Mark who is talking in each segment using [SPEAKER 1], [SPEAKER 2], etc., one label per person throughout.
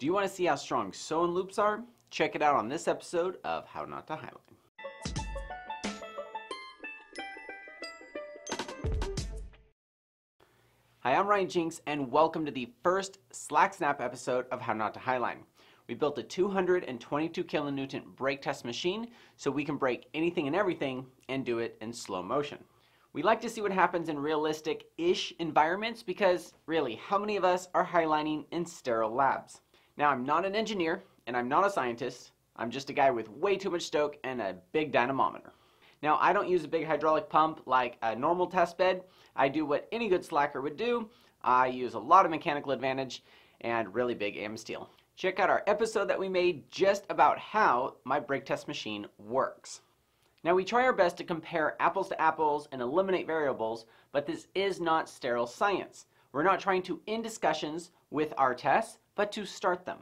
[SPEAKER 1] Do you want to see how strong sew-in loops are? Check it out on this episode of How Not to Highline. Hi, I'm Ryan Jenks and welcome to the first Slack Snap episode of How Not to Highline. We built a 222 kilonewton break test machine so we can break anything and everything and do it in slow motion. We like to see what happens in realistic-ish environments because really, how many of us are highlining in sterile labs? Now, I'm not an engineer and I'm not a scientist. I'm just a guy with way too much stoke and a big dynamometer. Now, I don't use a big hydraulic pump like a normal test bed. I do what any good slacker would do. I use a lot of mechanical advantage and really big Amsteel. Check out our episode that we made just about how my break test machine works. Now we try our best to compare apples to apples and eliminate variables, but this is not sterile science. We're not trying to end discussions with our tests, but to start them.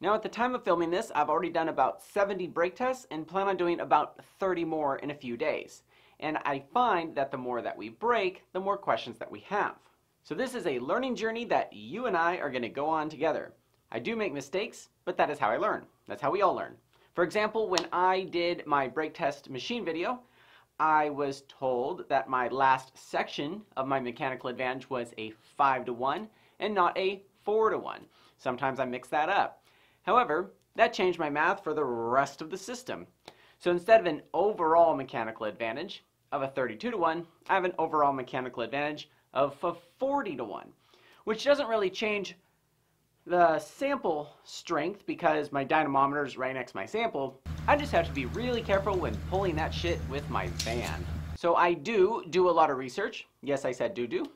[SPEAKER 1] Now at the time of filming this, I've already done about 70 break tests and plan on doing about 30 more in a few days. And I find that the more that we break, the more questions that we have. So this is a learning journey that you and I are going to go on together. I do make mistakes, but that is how I learn. That's how we all learn. For example, when I did my break test machine video, I was told that my last section of my mechanical advantage was a 5 to 1 and not a 4 to 1. Sometimes I mix that up. However, that changed my math for the rest of the system. So instead of an overall mechanical advantage of a 32 to 1, I have an overall mechanical advantage of a 40 to 1, which doesn't really change the sample strength because my dynamometer is right next to my sample. I just have to be really careful when pulling that shit with my van. So I do do a lot of research. Yes, I said do do.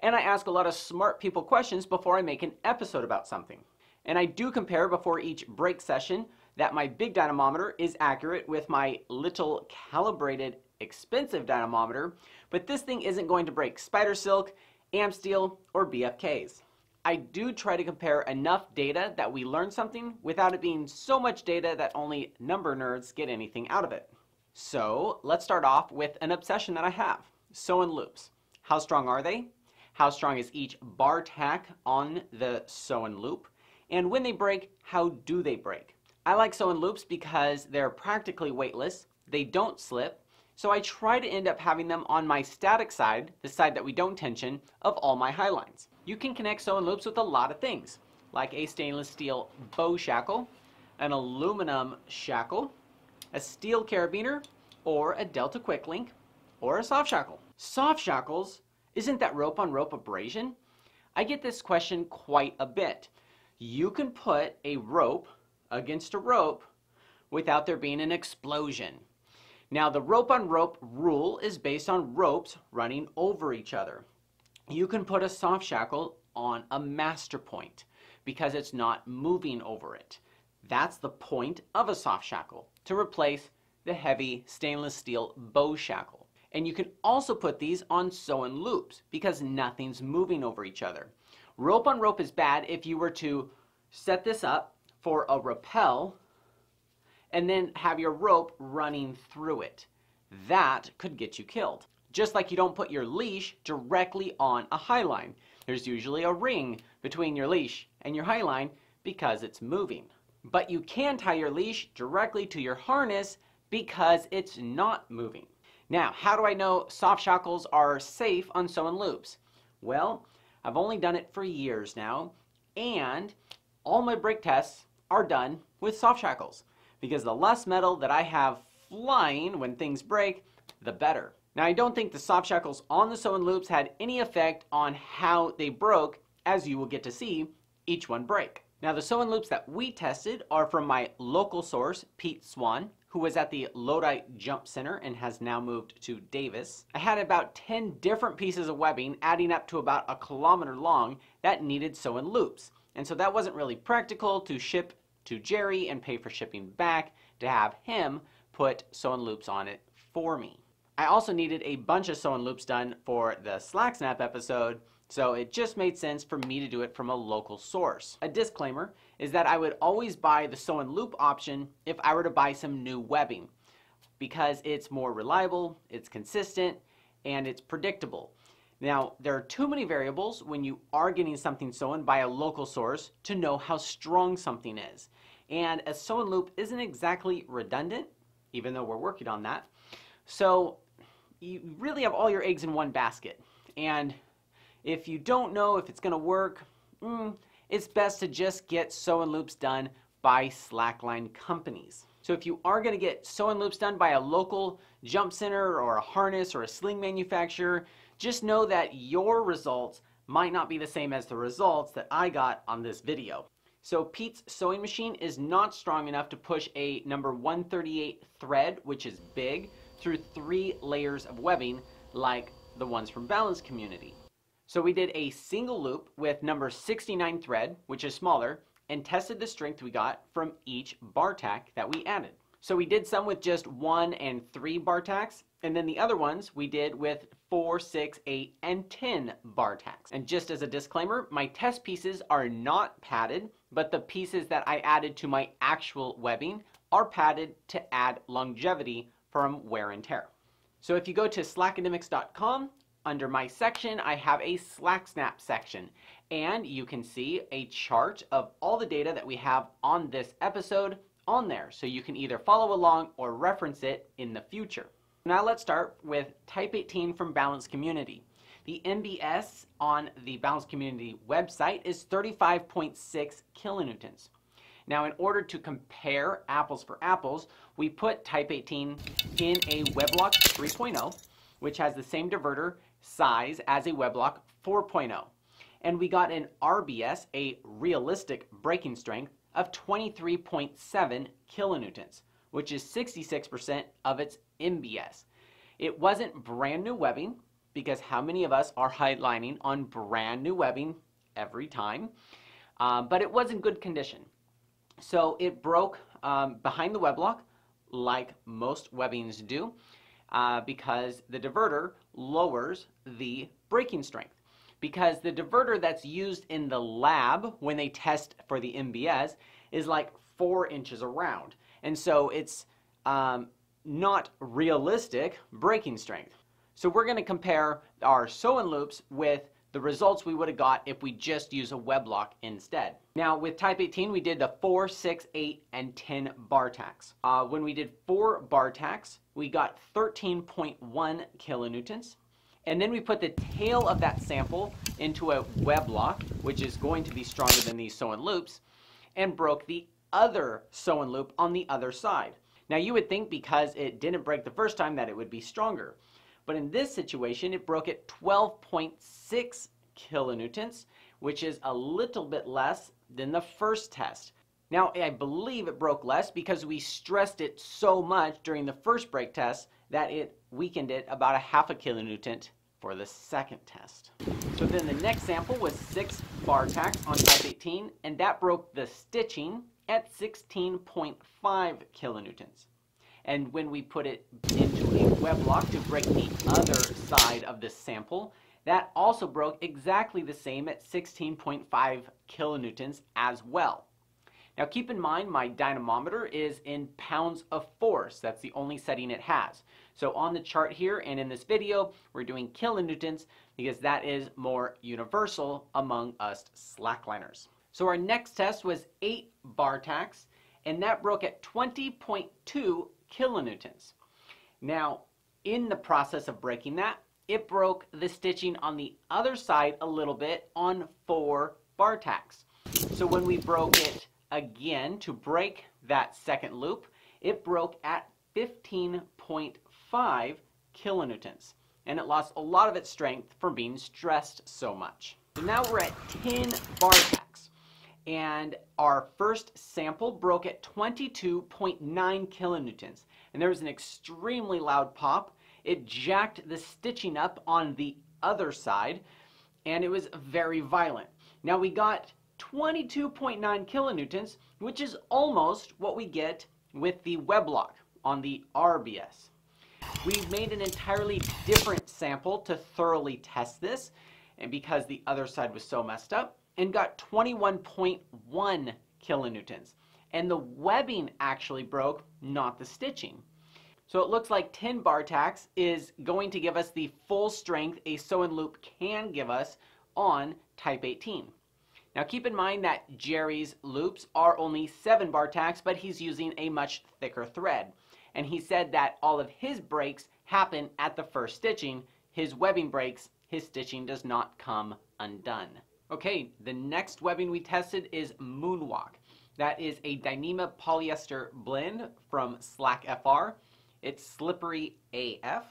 [SPEAKER 1] And I ask a lot of smart people questions before I make an episode about something. And I do compare before each break session that my big dynamometer is accurate with my little calibrated expensive dynamometer, but this thing isn't going to break spider silk, Amsteel, or BFKs. I do try to compare enough data that we learn something without it being so much data that only number nerds get anything out of it. So let's start off with an obsession that I have, sew-in loops. How strong are they? How strong is each bar tack on the sew-in loop? And when they break, how do they break? I like sew-in loops because they're practically weightless, they don't slip, so I try to end up having them on my static side, the side that we don't tension, of all my high lines. You can connect sew-in loops with a lot of things, like a stainless steel bow shackle, an aluminum shackle, a steel carabiner, or a Delta Quick Link, or a soft shackle. Soft shackles, isn't that rope-on-rope abrasion? I get this question quite a bit. You can put a rope against a rope without there being an explosion. Now the rope on rope rule is based on ropes running over each other. You can put a soft shackle on a master point because it's not moving over it. That's the point of a soft shackle, to replace the heavy stainless steel bow shackle. And you can also put these on sew-in loops because nothing's moving over each other. Rope on rope is bad if you were to set this up for a rappel and then have your rope running through it. That could get you killed. Just like you don't put your leash directly on a high line. There's usually a ring between your leash and your high line because it's moving. But you can tie your leash directly to your harness because it's not moving. Now, how do I know soft shackles are safe on sew-in loops? Well, I've only done it for years now, and all my break tests are done with soft shackles because the less metal that I have flying when things break, the better. Now I don't think the soft shackles on the sew-in loops had any effect on how they broke, as you will get to see each one break. Now the sew-in loops that we tested are from my local source, Pete Swan, who was at the Lodi Jump Center and has now moved to Davis. I had about 10 different pieces of webbing adding up to about a kilometer long that needed sew-in loops. And so that wasn't really practical to ship to Jerry and pay for shipping back to have him put sew-in loops on it for me. I also needed a bunch of sew-in loops done for the Slack Snap episode, so it just made sense for me to do it from a local source. A disclaimer is that I would always buy the sew-in loop option if I were to buy some new webbing because it's more reliable, it's consistent, and it's predictable. Now, there are too many variables when you are getting something sewn by a local source to know how strong something is. And a sew and loop isn't exactly redundant, even though we're working on that. So you really have all your eggs in one basket. And if you don't know if it's going to work, mm, it's best to just get sew and loops done by slackline companies. So if you are going to get sew and loops done by a local jump center or a harness or a sling manufacturer, just know that your results might not be the same as the results that I got on this video. So Pete's sewing machine is not strong enough to push a number 138 thread, which is big, through three layers of webbing like the ones from Balance Community. So we did a single loop with number 69 thread, which is smaller, and tested the strength we got from each bar tack that we added. So we did some with just one and three bar tacks, and then the other ones we did with four, six, eight, and 10 bar tacks. And just as a disclaimer, my test pieces are not padded, but the pieces that I added to my actual webbing are padded to add longevity from wear and tear. So if you go to slackademics.com, under my section, I have a slack snap section, and you can see a chart of all the data that we have on this episode on there, so you can either follow along or reference it in the future. Now let's start with Type 18 from Balance Community. The MBS on the Balance Community website is 35.6 kilonewtons. Now in order to compare apples for apples, we put Type 18 in a Weblock 3.0, which has the same diverter size as a Weblock 4.0. And we got an RBS, a realistic breaking strength, of 23.7 kilonewtons, which is 66% of its MBS. It wasn't brand new webbing, because how many of us are highlining on brand new webbing every time? Um, but it was in good condition. So it broke um, behind the weblock, like most webbings do, uh, because the diverter lowers the breaking strength. Because the diverter that's used in the lab when they test for the MBS is like four inches around. And so it's um, not realistic breaking strength. So we're going to compare our sew-in loops with the results we would have got if we just use a web lock instead. Now with type 18 we did the 4, 6, 8, and 10 bar tacks. Uh, when we did 4 bar tacks we got 13.1 kilonewtons and then we put the tail of that sample into a web lock which is going to be stronger than these sew-in loops and broke the other sew-in loop on the other side. Now you would think because it didn't break the first time that it would be stronger. But in this situation, it broke at 12.6 kilonewtons, which is a little bit less than the first test. Now, I believe it broke less because we stressed it so much during the first break test that it weakened it about a half a kilonewton for the second test. So then the next sample was 6 bar tacks on type 18, and that broke the stitching at 16.5 kilonewtons. And when we put it into a web lock to break the other side of the sample, that also broke exactly the same at 16.5 kilonewtons as well. Now keep in mind my dynamometer is in pounds of force. That's the only setting it has. So on the chart here and in this video, we're doing kilonewtons because that is more universal among us slackliners. So our next test was 8 bar tacks and that broke at 20.2 kilonewtons. Now, in the process of breaking that, it broke the stitching on the other side a little bit on four bar tacks. So when we broke it again to break that second loop, it broke at 15.5 kilonewtons. And it lost a lot of its strength from being stressed so much. So now we're at 10 bar tacks. And our first sample broke at 22.9 kilonewtons. And there was an extremely loud pop. It jacked the stitching up on the other side, and it was very violent. Now we got 22.9 kilonewtons, which is almost what we get with the weblock on the RBS. We made an entirely different sample to thoroughly test this, and because the other side was so messed up, and got 21.1 kilonewtons. And the webbing actually broke, not the stitching. So it looks like 10 bar tacks is going to give us the full strength a sew and loop can give us on type 18. Now keep in mind that Jerry's loops are only 7 bar tacks, but he's using a much thicker thread. And he said that all of his breaks happen at the first stitching. His webbing breaks, his stitching does not come undone. Okay, the next webbing we tested is Moonwalk. That is a Dyneema polyester blend from Slack FR. It's slippery AF.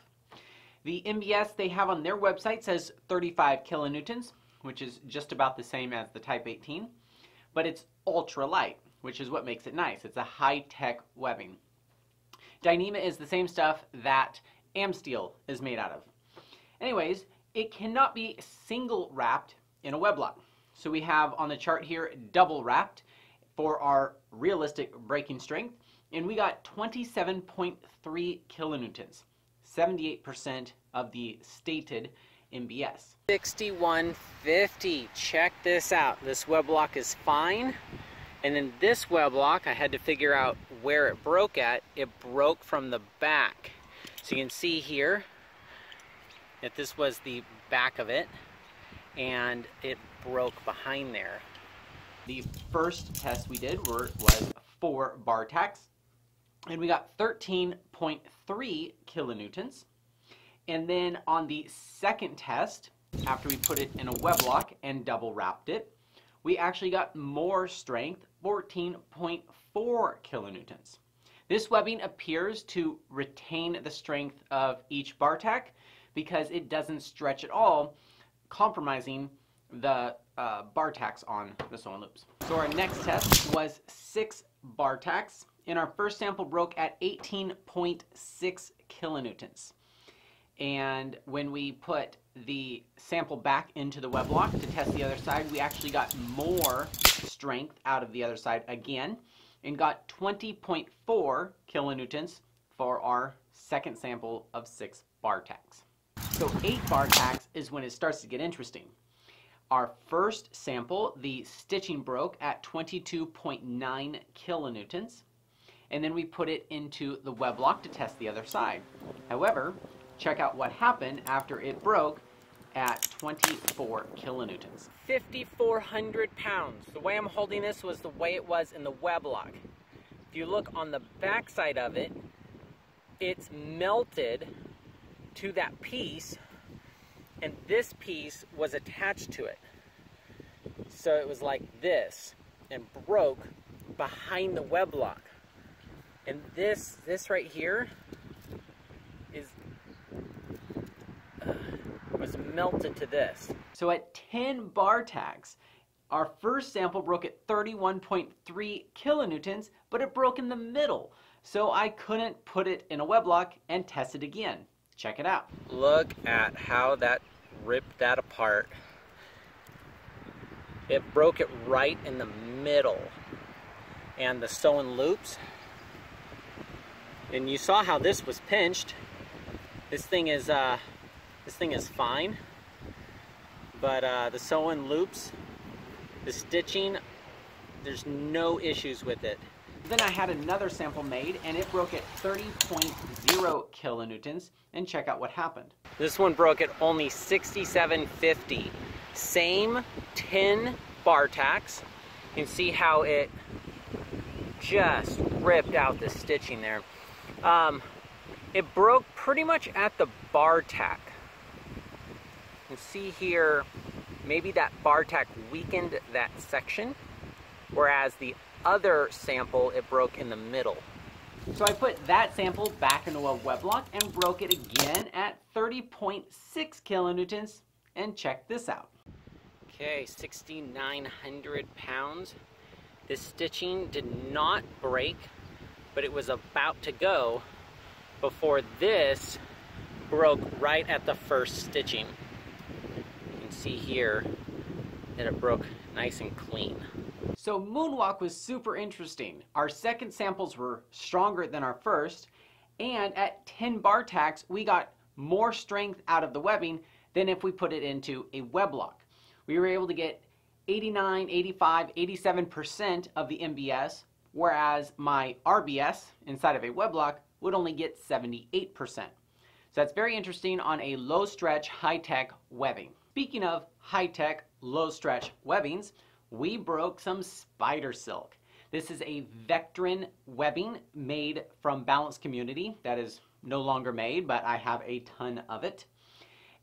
[SPEAKER 1] The MBS they have on their website says 35 kilonewtons, which is just about the same as the Type 18, but it's ultra light, which is what makes it nice. It's a high-tech webbing. Dyneema is the same stuff that Amsteel is made out of. Anyways, it cannot be single wrapped in a web lock. So we have on the chart here double wrapped for our realistic breaking strength, and we got 27.3 kilonewtons, 78% of the stated MBS.
[SPEAKER 2] 6150, check this out. This web lock is fine. And then this web lock, I had to figure out where it broke at. It broke from the back. So you can see here that this was the back of it and it broke behind there.
[SPEAKER 1] The first test we did were, was four bar tacks and we got 13.3 kilonewtons. And then on the second test, after we put it in a web lock and double wrapped it, we actually got more strength, 14.4 kilonewtons. This webbing appears to retain the strength of each bar tack because it doesn't stretch at all, compromising the uh, bar tacks on the sewing loops. So our next test was six bar tacks, and our first sample broke at 18.6 kilonewtons. And when we put the sample back into the web lock to test the other side, we actually got more strength out of the other side again and got 20.4 kilonewtons for our second sample of six bar tacks. So eight bar tacks is when it starts to get interesting. Our first sample, the stitching broke at 22.9 kilonewtons, and then we put it into the web lock to test the other side. However, check out what happened after it broke at 24 kilonewtons.
[SPEAKER 2] 5,400 pounds. The way I'm holding this was the way it was in the web lock. If you look on the back side of it, it's melted to that piece and this piece was attached to it. So it was like this and broke behind the web lock. And this, this right here is, uh, was melted to this.
[SPEAKER 1] So at 10 bar tacks, our first sample broke at 31.3 kilonewtons, but it broke in the middle. So I couldn't put it in a weblock and test it again. Check it out.
[SPEAKER 2] Look at how that ripped that apart. It broke it right in the middle. And the sewn loops. And you saw how this was pinched. This thing is uh, this thing is fine. But uh, the sewn loops, the stitching, there's no issues with it.
[SPEAKER 1] Then I had another sample made and it broke at 30.0 kilonewtons and check out what happened.
[SPEAKER 2] This one broke at only 6750. Same 10 bar tacks. You can see how it just ripped out the stitching there. Um, it broke pretty much at the bar tack. Can see here, maybe that bar tack weakened that section, whereas the other sample, it broke in the middle.
[SPEAKER 1] So I put that sample back into a weblock and broke it again at 30.6 kilonewtons. And check this out.
[SPEAKER 2] Okay, 6,900 pounds. This stitching did not break, but it was about to go before this broke right at the first stitching. See here that it broke nice and clean.
[SPEAKER 1] So Moonwalk was super interesting. Our second samples were stronger than our first, and at 10 bar tacks, we got more strength out of the webbing than if we put it into a web lock. We were able to get 89, 85, 87% of the MBS, whereas my RBS inside of a web lock would only get 78%. So that's very interesting on a low stretch, high tech webbing. Speaking of high tech, low stretch webbings, we broke some spider silk. This is a Vectran webbing made from Balance Community that is no longer made, but I have a ton of it.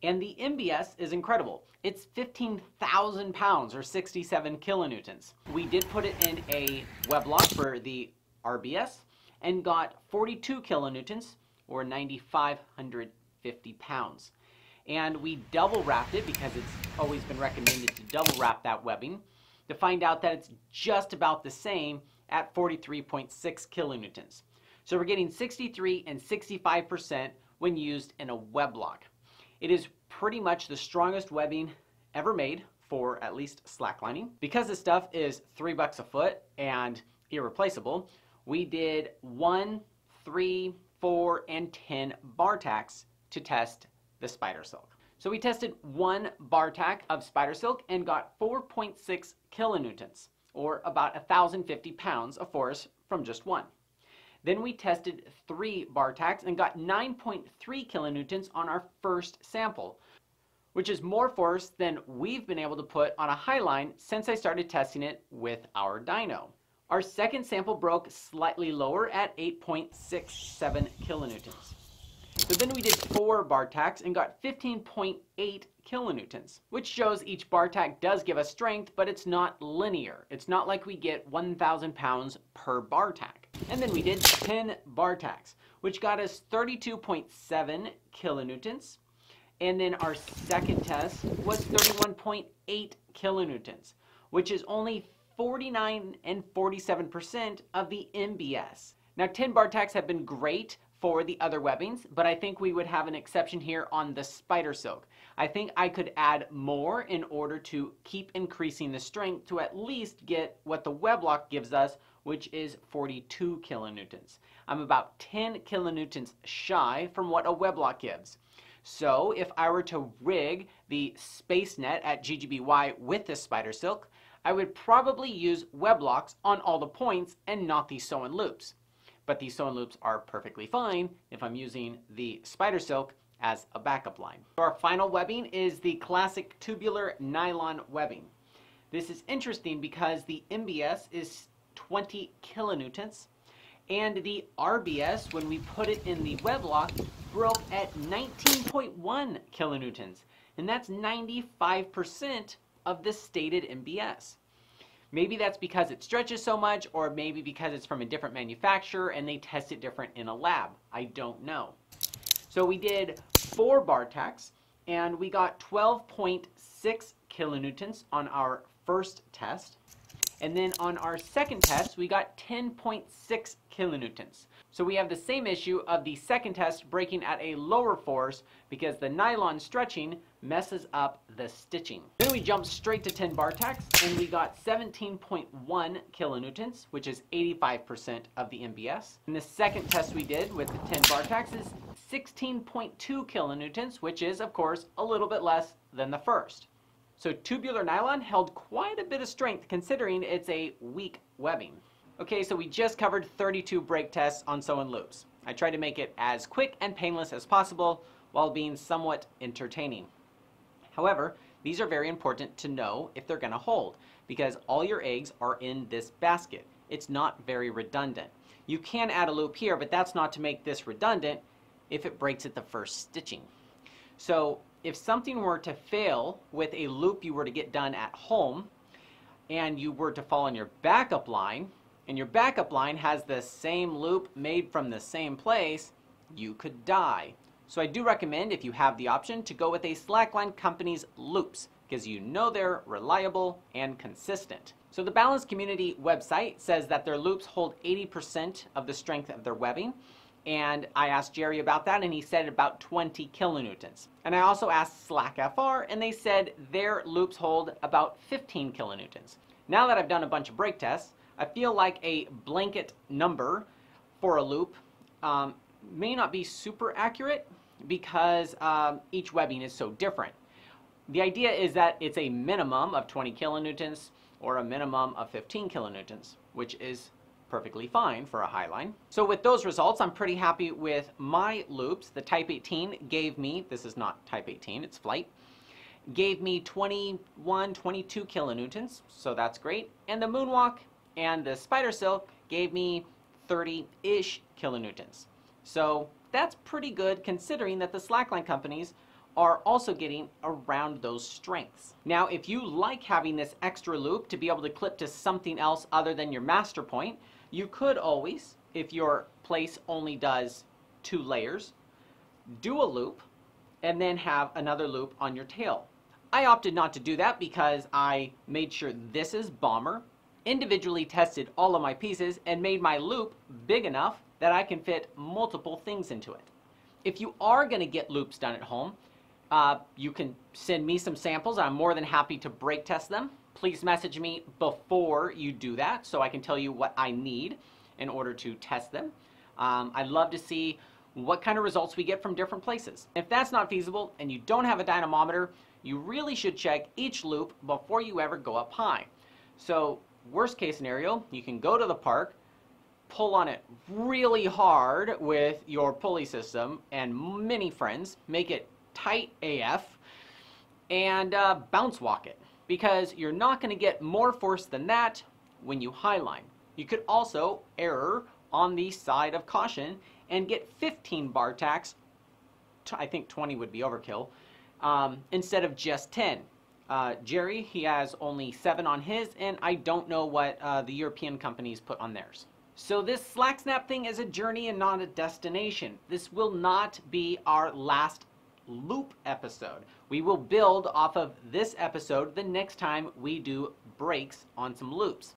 [SPEAKER 1] And the MBS is incredible. It's 15,000 pounds or 67 kilonewtons. We did put it in a web lock for the RBS and got 42 kilonewtons or 9,550 pounds. And we double wrapped it because it's always been recommended to double wrap that webbing to find out that it's just about the same at 43.6 kilonewtons. So we're getting 63 and 65% when used in a web lock. It is pretty much the strongest webbing ever made for at least slacklining. Because this stuff is three bucks a foot and irreplaceable, we did one, three, four, and 10 bar tacks to test the spider silk. So we tested one bar tack of spider silk and got 4.6 kilonewtons, or about 1,050 pounds of force from just one. Then we tested three bar tacks and got 9.3 kilonewtons on our first sample, which is more force than we've been able to put on a highline since I started testing it with our dyno. Our second sample broke slightly lower at 8.67 kilonewtons. So then we did four bar tacks and got 15.8 kilonewtons, which shows each bar tack does give us strength, but it's not linear. It's not like we get 1,000 pounds per bar tack. And then we did 10 bar tacks, which got us 32.7 kilonewtons. And then our second test was 31.8 kilonewtons, which is only 49 and 47% of the MBS. Now 10 bar tacks have been great for the other webbings, but I think we would have an exception here on the spider silk. I think I could add more in order to keep increasing the strength to at least get what the weblock gives us, which is 42 kilonewtons. I'm about 10 kilonewtons shy from what a weblock gives. So if I were to rig the space net at GGBY with this spider silk, I would probably use weblocks on all the points and not the sew-in loops but these sew-in loops are perfectly fine if I'm using the spider silk as a backup line. Our final webbing is the classic tubular nylon webbing. This is interesting because the MBS is 20 kilonewtons and the RBS, when we put it in the web lock, broke at 19.1 kilonewtons. And that's 95% of the stated MBS. Maybe that's because it stretches so much, or maybe because it's from a different manufacturer and they test it different in a lab. I don't know. So we did four bar tacks, and we got 12.6 kilonewtons on our first test. And then on our second test, we got 10.6 kilonewtons. So we have the same issue of the second test breaking at a lower force because the nylon stretching messes up the stitching. Then we jumped straight to 10 bar tacks and we got 17.1 kilonewtons, which is 85% of the MBS. And the second test we did with the 10 bar tacks is 16.2 kilonewtons, which is of course a little bit less than the first. So tubular nylon held quite a bit of strength considering it's a weak webbing. Okay, so we just covered 32 break tests on sew-in loops. I tried to make it as quick and painless as possible while being somewhat entertaining. However, these are very important to know if they're going to hold because all your eggs are in this basket. It's not very redundant. You can add a loop here, but that's not to make this redundant if it breaks at the first stitching. So if something were to fail with a loop you were to get done at home and you were to fall on your backup line and your backup line has the same loop made from the same place, you could die. So I do recommend if you have the option to go with a slackline company's loops because you know they're reliable and consistent. So the Balance Community website says that their loops hold 80% of the strength of their webbing and I asked Jerry about that and he said about 20 kilonewtons. And I also asked SlackFR and they said their loops hold about 15 kilonewtons. Now that I've done a bunch of break tests, I feel like a blanket number for a loop um, may not be super accurate because um, each webbing is so different. The idea is that it's a minimum of 20 kilonewtons or a minimum of 15 kilonewtons, which is perfectly fine for a Highline. So with those results, I'm pretty happy with my loops. The Type 18 gave me, this is not Type 18, it's Flight, gave me 21, 22 kilonewtons, so that's great. And the Moonwalk and the Spider Silk gave me 30-ish kilonewtons. So that's pretty good considering that the slackline companies are also getting around those strengths. Now, if you like having this extra loop to be able to clip to something else other than your master point, you could always, if your place only does two layers, do a loop and then have another loop on your tail. I opted not to do that because I made sure this is bomber, individually tested all of my pieces, and made my loop big enough that I can fit multiple things into it. If you are going to get loops done at home, uh, you can send me some samples. I'm more than happy to break test them. Please message me before you do that so I can tell you what I need in order to test them. Um, I'd love to see what kind of results we get from different places. If that's not feasible and you don't have a dynamometer, you really should check each loop before you ever go up high. So worst case scenario, you can go to the park, pull on it really hard with your pulley system and many friends, make it tight AF, and uh, bounce walk it because you're not going to get more force than that when you highline. You could also error on the side of caution and get 15 bar tacks, I think 20 would be overkill, um, instead of just 10. Uh, Jerry, he has only 7 on his, and I don't know what uh, the European companies put on theirs. So this slack snap thing is a journey and not a destination. This will not be our last loop episode. We will build off of this episode the next time we do breaks on some loops.